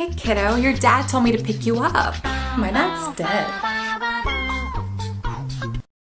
Hey kiddo, your dad told me to pick you up. My dad's dead.